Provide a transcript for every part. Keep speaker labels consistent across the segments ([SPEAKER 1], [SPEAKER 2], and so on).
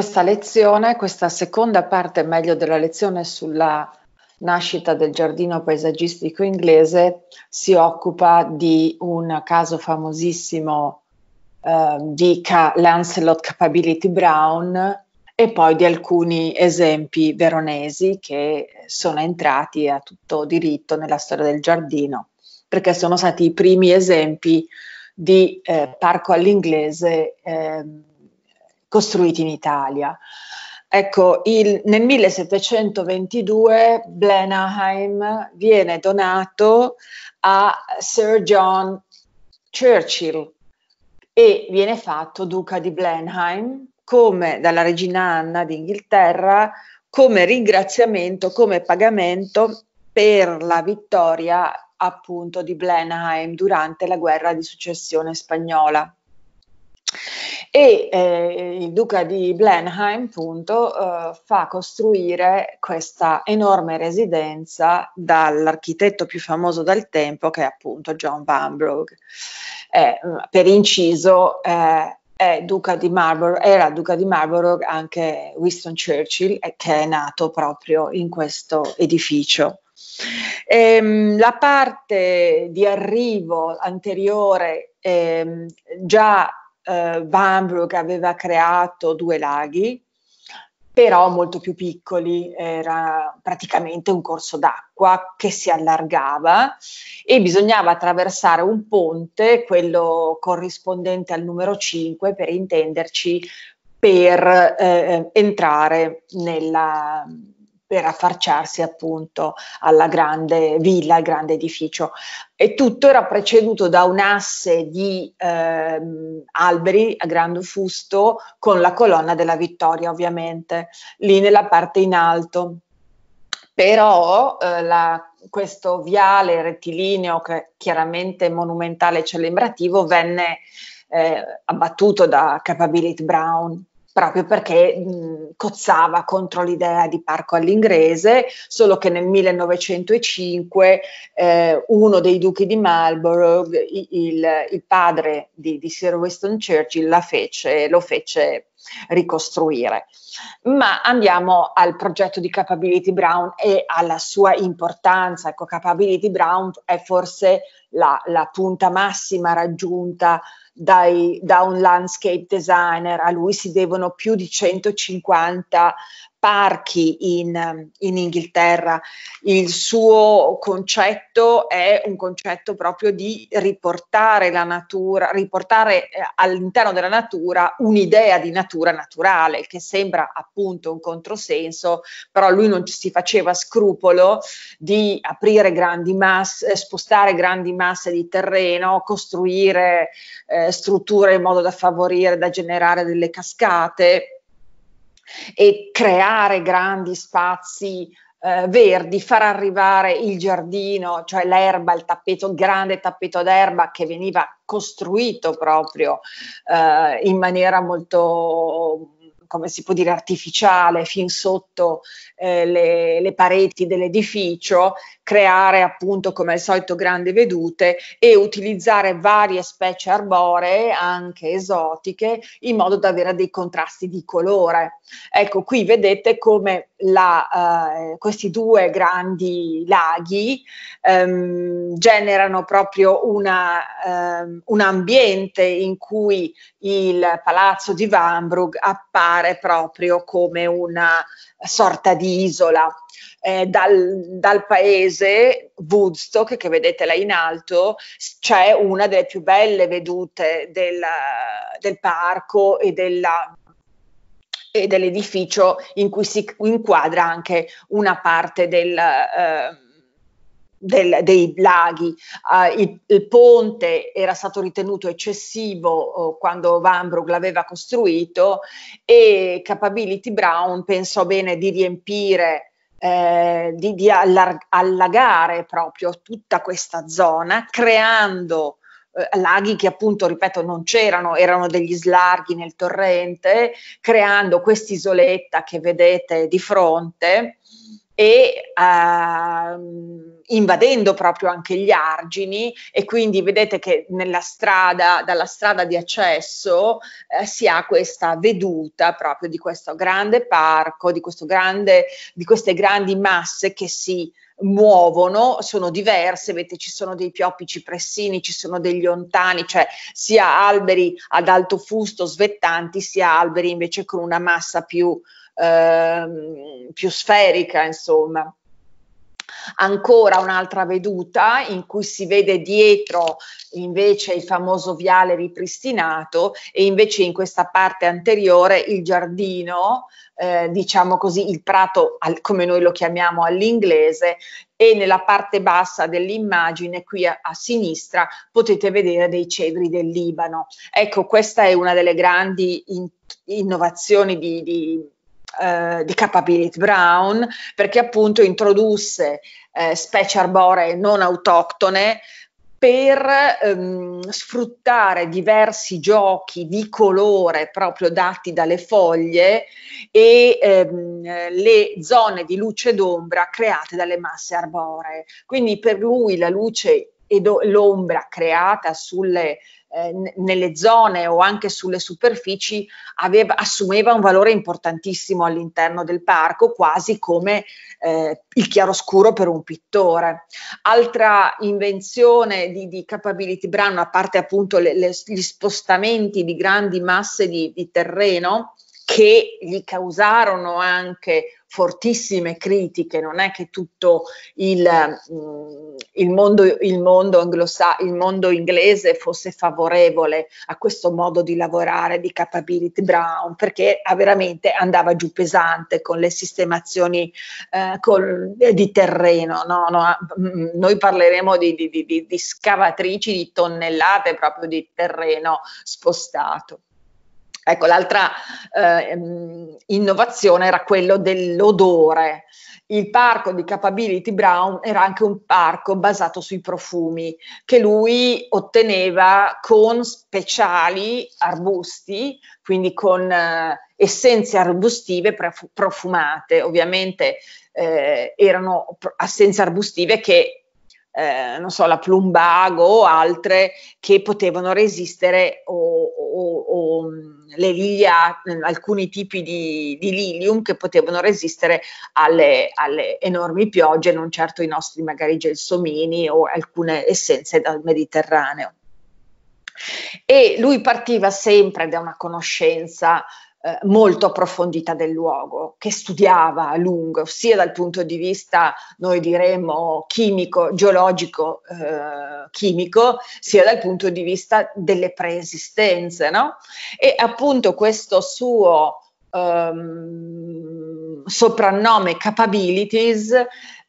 [SPEAKER 1] questa lezione, questa seconda parte meglio della lezione sulla nascita del giardino paesaggistico inglese, si occupa di un caso famosissimo eh, di Ca- Lancelot Capability Brown e poi di alcuni esempi veronesi che sono entrati a tutto diritto nella storia del giardino, perché sono stati i primi esempi di eh, parco all'inglese eh, costruiti in Italia. Ecco, il, nel 1722 Blenheim viene donato a Sir John Churchill e viene fatto duca di Blenheim come dalla regina Anna d'Inghilterra come ringraziamento, come pagamento per la vittoria appunto di Blenheim durante la guerra di successione spagnola e eh, il duca di Blenheim appunto eh, fa costruire questa enorme residenza dall'architetto più famoso del tempo che è appunto John Vanbrugh. Eh, per inciso è duca Marlborough, era duca di Marlborough anche Winston Churchill che è nato proprio in questo edificio. Ehm, la parte di arrivo anteriore ehm, già eh, Vanbrugh aveva creato due laghi, però molto più piccoli, era praticamente un corso d'acqua che si allargava e bisognava attraversare un ponte, quello corrispondente al numero 5 per intenderci, per eh, entrare nella, per affacciarsi appunto alla grande villa, al grande edificio. E tutto era preceduto da un asse di ehm, alberi a grande fusto con la colonna della vittoria, ovviamente, lì nella parte in alto. Però eh, la, questo viale rettilineo, che chiaramente monumentale e celebrativo, venne eh, abbattuto da Capability Brown proprio perché mh, cozzava contro l'idea di parco all'inglese, solo che nel 1905 eh, uno dei duchi di Marlborough, il, il padre di, di, Sir Winston Churchill, fece, lo fece ricostruire. Ma andiamo al progetto di Capability Brown e alla sua importanza. Ecco, Capability Brown è forse la, la punta massima raggiunta dai, da un landscape designer, a lui si devono più di 150 parchi in, in, Inghilterra. Il suo concetto è un concetto proprio di riportare la natura, riportare eh, all'interno della natura un'idea di natura naturale, che sembra appunto un controsenso, però lui non si faceva scrupolo di aprire grandi masse, spostare grandi masse di terreno, costruire eh, strutture in modo da favorire, da generare delle cascate e creare grandi spazi eh, verdi, far arrivare il giardino, cioè l'erba, il tappeto, il grande tappeto d'erba che veniva costruito proprio eh, in maniera molto come si può dire, artificiale fin sotto eh, le, le, pareti dell'edificio, creare appunto come al solito grandi vedute e utilizzare varie specie arboree, anche esotiche, in modo da avere dei contrasti di colore. Ecco, qui vedete come la, eh, questi due grandi laghi ehm, generano proprio una, ehm, un ambiente in cui il palazzo di Vanbrugh appare proprio come una sorta di isola. Eh, dal, dal, paese Woodstock, che vedete là in alto, c'è una delle più belle vedute del, del parco e della, e dell'edificio in cui si inquadra anche una parte del, eh, del, dei laghi. Uh, il, il, ponte era stato ritenuto eccessivo uh, quando Vanbrugh l'aveva costruito e Capability Brown pensò bene di riempire eh, di, di allar- allagare proprio tutta questa zona, creando eh, laghi che appunto, ripeto, non c'erano, erano degli slarghi nel torrente, creando quest'isoletta che vedete di fronte e uh, invadendo proprio anche gli argini e quindi vedete che nella strada, dalla strada di accesso eh, si ha questa veduta proprio di questo grande parco, di, grande, di queste grandi masse che si muovono, sono diverse, vedete ci sono dei pioppi cipressini, ci sono degli ontani, cioè sia alberi ad alto fusto svettanti, sia alberi invece con una massa più, eh, più sferica, insomma ancora un'altra veduta in cui si vede dietro invece il famoso viale ripristinato e invece in questa parte anteriore il giardino, eh, diciamo così, il prato al, come noi lo chiamiamo all'inglese e nella parte bassa dell'immagine qui a, a, sinistra potete vedere dei cedri del Libano. Ecco, questa è una delle grandi in, innovazioni di, di eh, di Capability Brown perché appunto introdusse eh, specie arboree non autoctone per ehm, sfruttare diversi giochi di colore proprio dati dalle foglie e ehm, le zone di luce d'ombra create dalle masse arboree. Quindi per lui la luce e l'ombra creata sulle eh, nelle zone o anche sulle superfici aveva, assumeva un valore importantissimo all'interno del parco, quasi come eh, il chiaroscuro per un pittore. Altra invenzione di, di Capability Brown, a parte appunto le, le, gli spostamenti di grandi masse di, di terreno, che gli causarono anche fortissime critiche, non è che tutto il, mm, il, mondo, il, mondo, anglosa- il mondo inglese fosse favorevole a questo modo di lavorare di Capability Brown, perché veramente andava giù pesante con le sistemazioni eh, col, di terreno. No? No, mm, noi parleremo di, di, di, di scavatrici di tonnellate proprio di terreno spostato. Ecco, l'altra eh, innovazione era quello dell'odore. Il parco di Capability Brown era anche un parco basato sui profumi che lui otteneva con speciali arbusti, quindi con eh, essenze arbustive profumate. Ovviamente eh, erano essenze arbustive che eh, non so, la plumbago o altre che potevano resistere o, o, o le lilia, alcuni tipi di, di, lilium che potevano resistere alle, alle, enormi piogge, non certo i nostri magari gelsomini o alcune essenze dal Mediterraneo. E lui partiva sempre da una conoscenza eh, molto approfondita del luogo, che studiava a lungo, sia dal punto di vista, noi diremmo, chimico, geologico, eh, chimico, sia dal punto di vista delle preesistenze, no? E appunto questo suo um, soprannome capabilities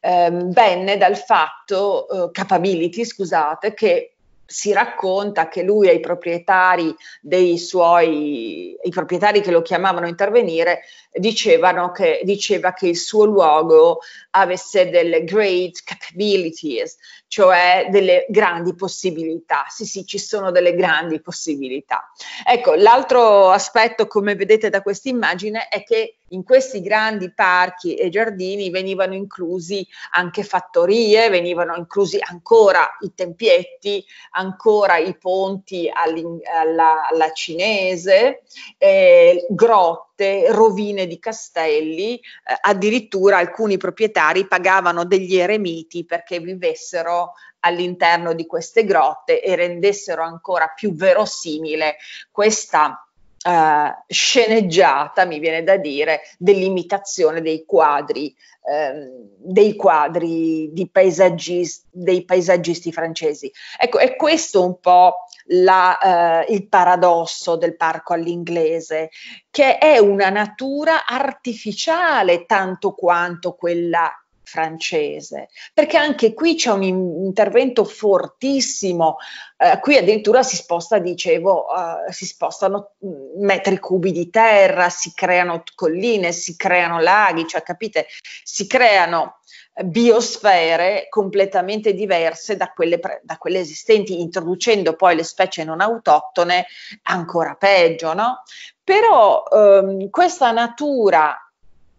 [SPEAKER 1] um, venne dal fatto, uh, capability, scusate, che si racconta che lui ai proprietari dei suoi, i proprietari che lo chiamavano a intervenire, dicevano che, diceva che il suo luogo avesse delle great capabilities, cioè delle grandi possibilità. Sì, sì, ci sono delle grandi possibilità. Ecco, l'altro aspetto, come vedete da questa immagine, è che in questi grandi parchi e giardini venivano inclusi anche fattorie, venivano inclusi ancora i tempietti, ancora i ponti alla, alla cinese, eh, grotte, rovine di castelli, eh, addirittura alcuni proprietari pagavano degli eremiti perché vivessero all'interno di queste grotte e rendessero ancora più verosimile questa uh, sceneggiata, mi viene da dire, dell'imitazione dei quadri, ehm, dei quadri di paesaggisti, dei paesaggisti francesi. Ecco, è questo un po' la, uh, il paradosso del parco all'inglese, che è una natura artificiale tanto quanto quella francese, perché anche qui c'è un intervento fortissimo, eh, qui addirittura si sposta, dicevo, eh, si spostano mm, metri cubi di terra, si creano colline, si creano laghi, cioè capite, si creano biosfere completamente diverse da quelle, da quelle, esistenti, introducendo poi le specie non autoctone ancora peggio, no? Però ehm, questa natura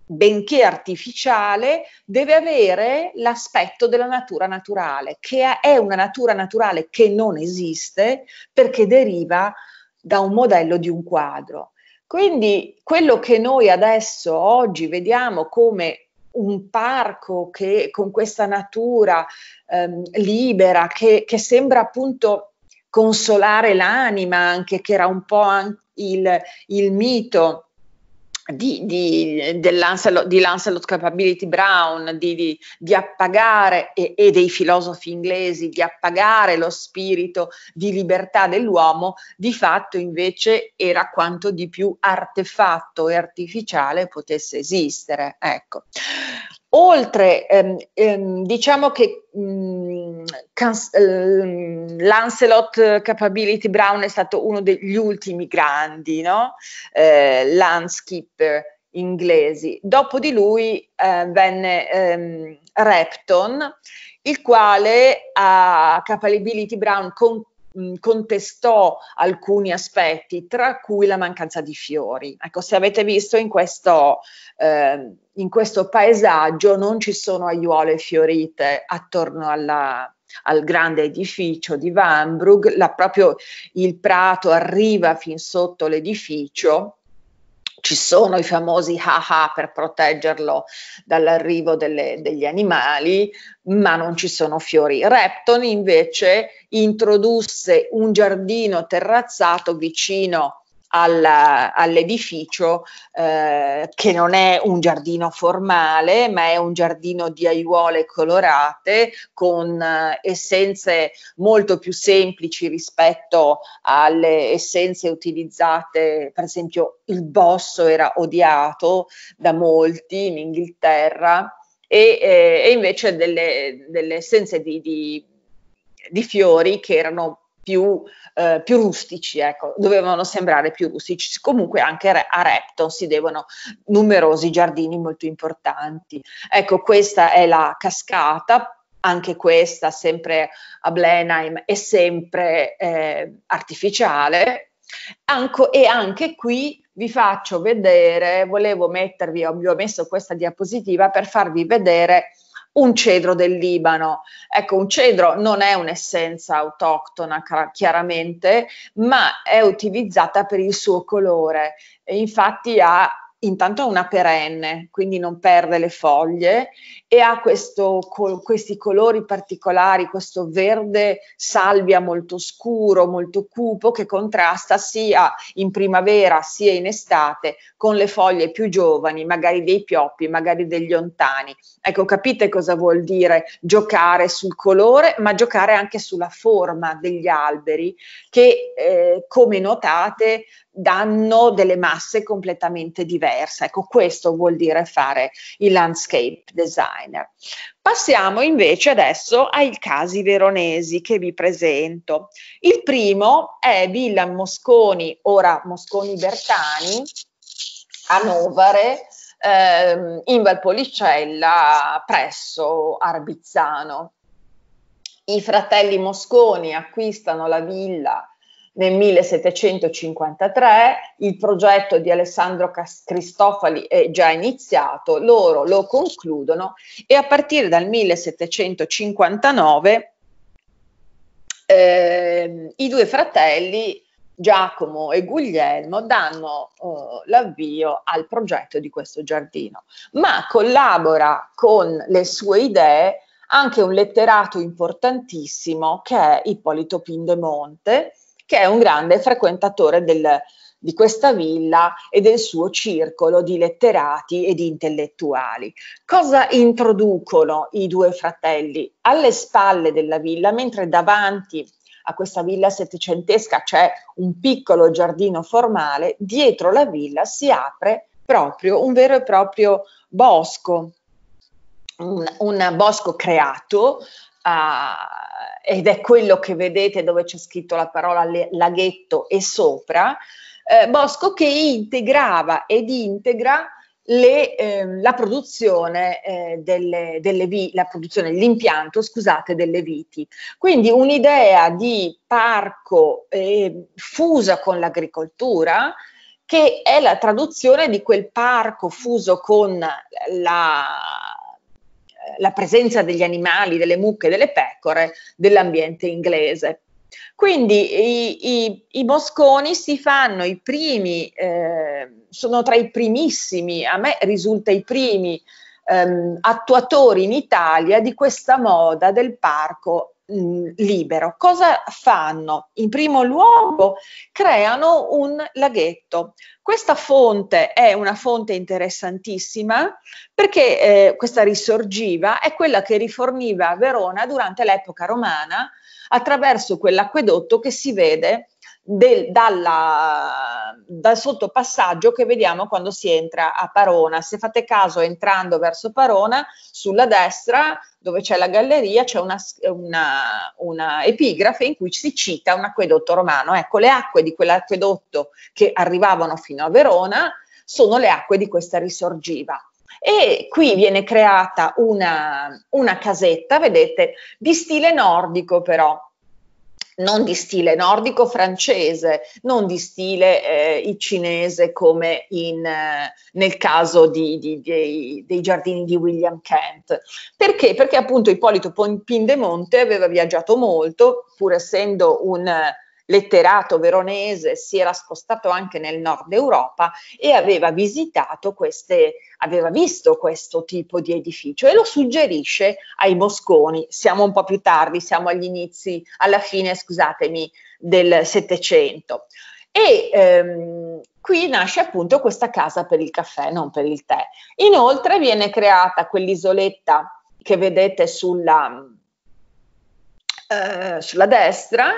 [SPEAKER 1] benché artificiale, deve avere l'aspetto della natura naturale, che è una natura naturale che non esiste perché deriva da un modello di un quadro. Quindi quello che noi adesso oggi vediamo come un parco che con questa natura ehm, libera che, che, sembra appunto consolare l'anima, anche che era un po' il, il mito di, di, Lancelot, di Lancelot Capability Brown, di, di, di appagare, e, e, dei filosofi inglesi, di appagare lo spirito di libertà dell'uomo, di fatto invece era quanto di più artefatto e artificiale potesse esistere. Ecco. Oltre, ehm, ehm, diciamo che mh, Cans- ehm, Lancelot Capability Brown è stato uno degli ultimi grandi no? eh, landscape inglesi. Dopo di lui eh, venne ehm, Repton, il quale a Capability Brown con mh, contestò alcuni aspetti, tra cui la mancanza di fiori. Ecco, se avete visto in questo, eh, in questo paesaggio non ci sono aiuole fiorite attorno alla, al grande edificio di Vanbrugh, la, proprio il prato arriva fin sotto l'edificio ci sono i famosi haha per proteggerlo dall'arrivo delle, degli animali, ma non ci sono fiori. Repton invece introdusse un giardino terrazzato vicino alla, all'edificio eh, che non è un giardino formale ma è un giardino di aiuole colorate con eh, essenze molto più semplici rispetto alle essenze utilizzate. Per esempio il bosso era odiato da molti in Inghilterra e, eh, e invece delle, delle essenze di, di, di fiori che erano più, eh, più rustici, ecco, dovevano sembrare più rustici. Comunque anche a Repton si devono numerosi giardini molto importanti. Ecco, questa è la cascata, anche questa sempre a Blenheim è sempre eh, artificiale. Anco, e anche qui vi faccio vedere, volevo mettervi, vi ho messo questa diapositiva per farvi vedere un cedro del Libano. Ecco, un cedro non è un'essenza autoctona chiaramente, ma è utilizzata per il suo colore. E infatti ha intanto è una perenne, quindi non perde le foglie e ha questo, questi colori particolari, questo verde salvia molto scuro, molto cupo che contrasta sia in primavera sia in estate con le foglie più giovani, magari dei pioppi, magari degli ontani. Ecco, capite cosa vuol dire giocare sul colore, ma giocare anche sulla forma degli alberi che, eh, come notate, danno delle masse completamente diverse. Ecco, questo vuol dire fare il landscape designer. Passiamo invece adesso ai casi veronesi che vi presento. Il primo è Villa Mosconi, ora Mosconi Bertani, a Novare, ehm, in Valpolicella, presso Arbizzano. I fratelli Mosconi acquistano la villa nel 1753, il progetto di Alessandro Cristofali è già iniziato, loro lo concludono e a partire dal 1759 eh, i due fratelli Giacomo e Guglielmo danno uh, l'avvio al progetto di questo giardino, ma collabora con le sue idee anche un letterato importantissimo che è Ippolito Pindemonte, che è un grande frequentatore del, di questa villa e del suo circolo di letterati e di intellettuali. Cosa introducono i due fratelli? Alle spalle della villa, mentre davanti a questa villa settecentesca c'è un piccolo giardino formale, dietro la villa si apre proprio un vero e proprio bosco, un, un bosco creato uh, ed è quello che vedete dove c'è scritto la parola le, laghetto e sopra, eh, Bosco che integrava ed integra le, eh, la produzione eh, delle, delle vi- la produzione, l'impianto, scusate, delle viti. Quindi un'idea di parco eh, fusa con l'agricoltura che è la traduzione di quel parco fuso con la, la presenza degli animali, delle mucche, delle pecore dell'ambiente inglese. Quindi i, i, i, Mosconi si fanno i primi, eh, sono tra i primissimi, a me risulta i primi ehm, attuatori in Italia di questa moda del parco mm, libero. Cosa fanno? In primo luogo creano un laghetto. Questa fonte è una fonte interessantissima perché eh, questa risorgiva è quella che riforniva Verona durante l'epoca romana attraverso quell'acquedotto che si vede del, dalla, dal sottopassaggio che vediamo quando si entra a Parona. Se fate caso, entrando verso Parona, sulla destra, dove c'è la galleria, c'è una, una, una epigrafe in cui si cita un acquedotto romano. Ecco, le acque di quell'acquedotto che arrivavano fino a Verona sono le acque di questa risorgiva. E qui viene creata una, una casetta, vedete, di stile nordico però, non di stile nordico francese, non di stile eh, cinese come in, eh, nel caso di, di, di, dei giardini di William Kent. Perché? Perché appunto Ippolito Pindemonte aveva viaggiato molto, pur essendo un letterato veronese si era spostato anche nel nord Europa e aveva visitato queste, aveva visto questo tipo di edificio e lo suggerisce ai Mosconi. Siamo un po' più tardi, siamo agli inizi, alla fine, scusatemi, del Settecento. E ehm, qui nasce appunto questa casa per il caffè, non per il tè. Inoltre viene creata quell'isoletta che vedete sulla, eh, sulla destra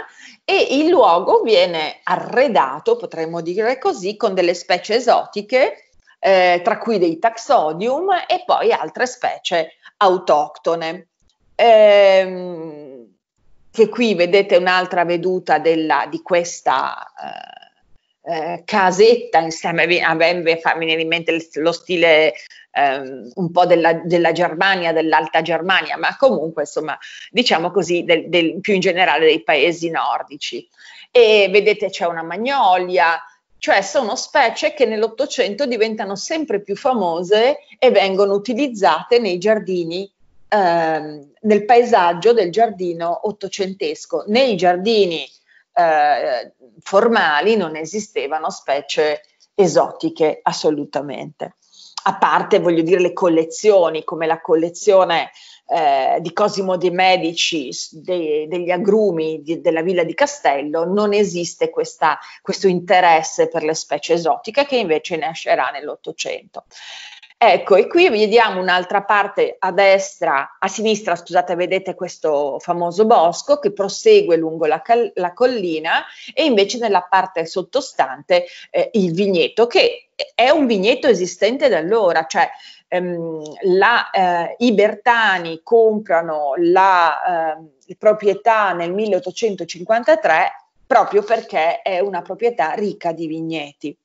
[SPEAKER 1] e il luogo viene arredato, potremmo dire così, con delle specie esotiche, eh, tra cui dei taxodium e poi altre specie autoctone. Ehm, che qui vedete un'altra veduta della, di questa eh, eh, casetta insieme a me viene in mente lo stile ehm, un po' della, della, Germania, dell'Alta Germania, ma comunque insomma diciamo così del, del, più in generale dei paesi nordici. E vedete c'è una magnolia, cioè sono specie che nell'Ottocento diventano sempre più famose e vengono utilizzate nei giardini, ehm, nel paesaggio del giardino ottocentesco. Nei giardini eh, formali non esistevano specie esotiche assolutamente a parte voglio dire le collezioni come la collezione eh, di Cosimo de Medici de, degli agrumi di, della villa di Castello non esiste questa, questo interesse per le specie esotiche che invece nascerà nell'Ottocento. Ecco, e qui vediamo un'altra parte a destra, a sinistra, scusate, vedete questo famoso bosco che prosegue lungo la, la collina e invece nella parte sottostante eh, il vigneto, che è un vigneto esistente da allora, cioè ehm, la, eh, i Bertani comprano la eh, proprietà nel 1853 proprio perché è una proprietà ricca di vigneti.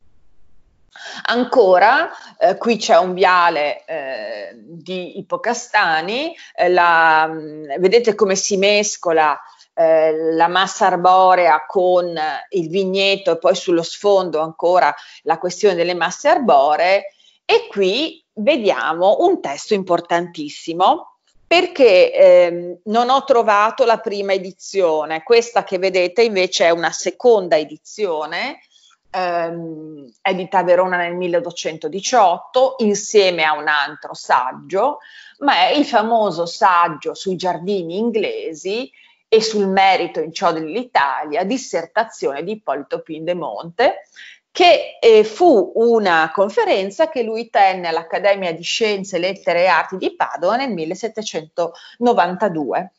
[SPEAKER 1] Ancora, eh, qui c'è un viale eh, di ipocastani, eh, la, mm, vedete come si mescola eh, la massa arborea con il vigneto e poi sullo sfondo ancora la questione delle masse arboree e qui vediamo un testo importantissimo perché eh, non ho trovato la prima edizione, questa che vedete invece è una seconda edizione ehm, edita a Verona nel 1818 insieme a un altro saggio, ma è il famoso saggio sui giardini inglesi e sul merito in ciò dell'Italia, dissertazione di Ippolito Pindemonte, che eh, fu una conferenza che lui tenne all'Accademia di Scienze, Lettere e Arti di Padova nel 1792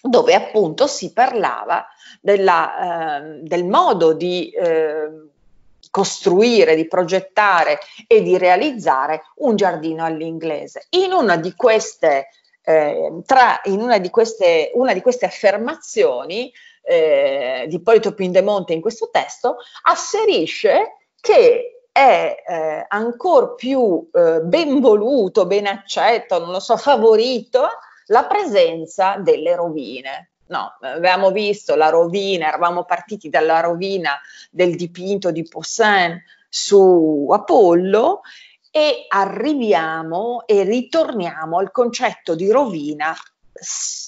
[SPEAKER 1] dove appunto si parlava della, eh, del modo di eh, costruire, di progettare e di realizzare un giardino all'inglese. In una di queste, eh, tra, in una di queste, una di queste affermazioni eh, di Ippolito Pindemonte in questo testo asserisce che è eh, ancora più eh, ben voluto, ben accetto, non lo so, favorito la presenza delle rovine. No, avevamo visto la rovina, eravamo partiti dalla rovina del dipinto di Poussin su Apollo e arriviamo e ritorniamo al concetto di rovina.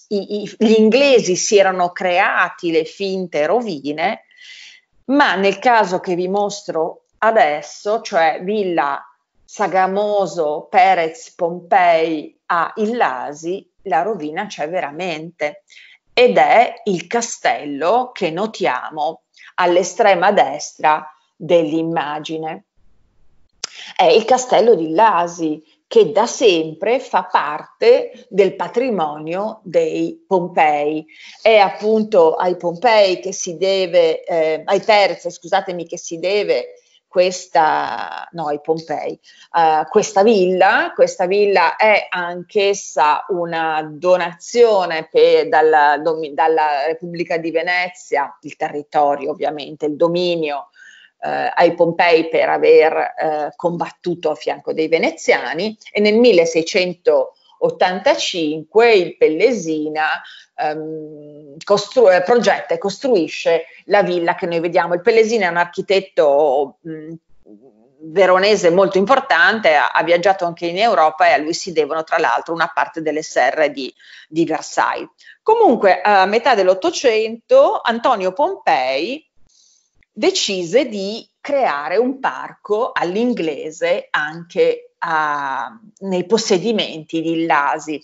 [SPEAKER 1] I, i, gli inglesi si erano creati le finte rovine, ma nel caso che vi mostro adesso, cioè Villa Sagamoso, Perez, Pompei a Illasi, la rovina c'è veramente ed è il castello che notiamo all'estrema destra dell'immagine. È il castello di Illasi che da sempre fa parte del patrimonio dei Pompei. È appunto ai Pompei che si deve, eh, ai Perez, scusatemi, che si deve questa, no, ai Pompei, uh, questa villa. Questa villa è anch'essa una donazione per, dalla, dalla, Repubblica di Venezia, il territorio ovviamente, il dominio uh, ai Pompei per aver uh, combattuto a fianco dei veneziani e nel 1685 il Pellesina um, costru- eh, progetta e costruisce la villa che noi vediamo. Il Pellesini è un architetto mh, veronese molto importante, ha, ha, viaggiato anche in Europa e a lui si devono tra l'altro una parte delle serre di, di Versailles. Comunque a metà dell'Ottocento Antonio Pompei decise di creare un parco all'inglese anche a, nei possedimenti di Illasi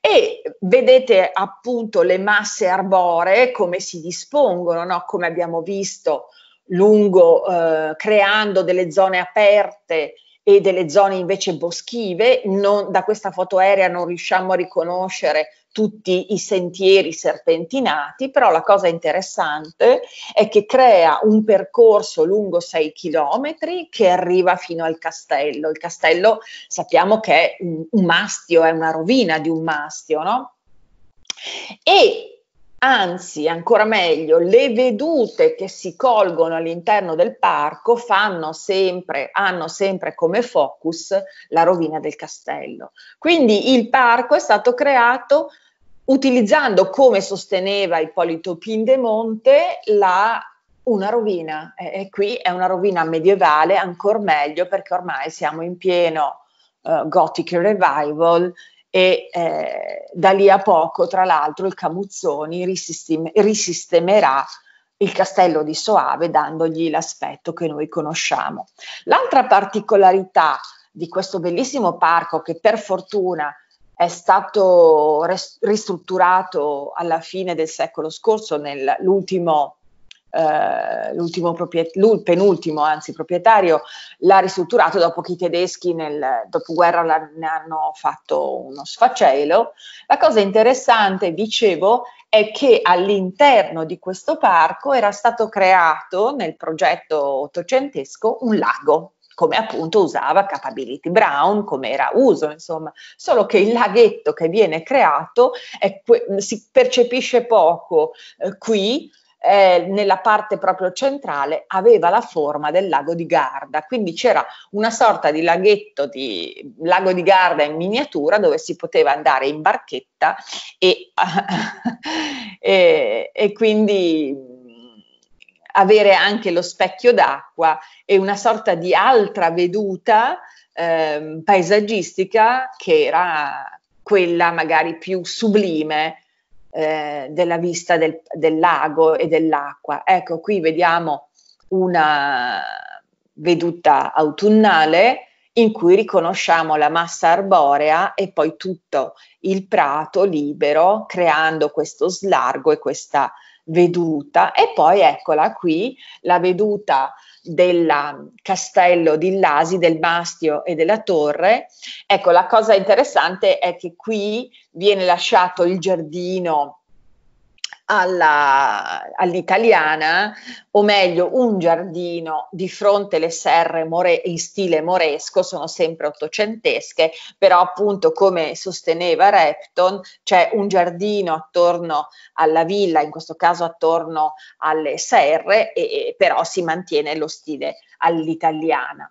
[SPEAKER 1] e vedete appunto le masse arboree come si dispongono, no? come abbiamo visto lungo eh, creando delle zone aperte e delle zone invece boschive, non, da questa foto aerea non riusciamo a riconoscere tutti i sentieri serpentinati, però la cosa interessante è che crea un percorso lungo 6 chilometri che arriva fino al castello. Il castello sappiamo che è un, un mastio, è una rovina di un mastio, no? E anzi, ancora meglio, le vedute che si colgono all'interno del parco fanno sempre, hanno sempre come focus la rovina del castello. Quindi il parco è stato creato utilizzando, come sosteneva Ippolito Pindemonte, la, una rovina. E, e, qui è una rovina medievale, ancora meglio perché ormai siamo in pieno uh, Gothic Revival e eh, da lì a poco, tra l'altro, il Camuzzoni risistem- risistemerà il castello di Soave dandogli l'aspetto che noi conosciamo. L'altra particolarità di questo bellissimo parco che per fortuna è stato res- ristrutturato alla fine del secolo scorso nell'ultimo Uh, l'ultimo propriet- penultimo anzi proprietario l'ha ristrutturato dopo che i tedeschi nel dopoguerra ne hanno fatto uno sfacelo. La cosa interessante, dicevo, è che all'interno di questo parco era stato creato nel progetto ottocentesco un lago come appunto usava Capability Brown, come era uso, insomma, solo che il laghetto che viene creato è, si percepisce poco eh, qui, eh, nella parte proprio centrale aveva la forma del lago di Garda, quindi c'era una sorta di laghetto di lago di Garda in miniatura dove si poteva andare in barchetta e, e, e quindi avere anche lo specchio d'acqua e una sorta di altra veduta eh, paesaggistica che era quella magari più sublime eh, della vista del, del lago e dell'acqua. Ecco, qui vediamo una veduta autunnale in cui riconosciamo la massa arborea e poi tutto il prato libero, creando questo slargo e questa veduta e poi eccola qui la veduta del castello di Lasi, del Mastio e della Torre. Ecco, la cosa interessante è che qui viene lasciato il giardino alla, all'italiana, o meglio un giardino di fronte alle serre more, in stile moresco, sono sempre ottocentesche, però appunto come sosteneva Repton c'è un giardino attorno alla villa, in questo caso attorno alle serre, e, e però si mantiene lo stile all'italiana.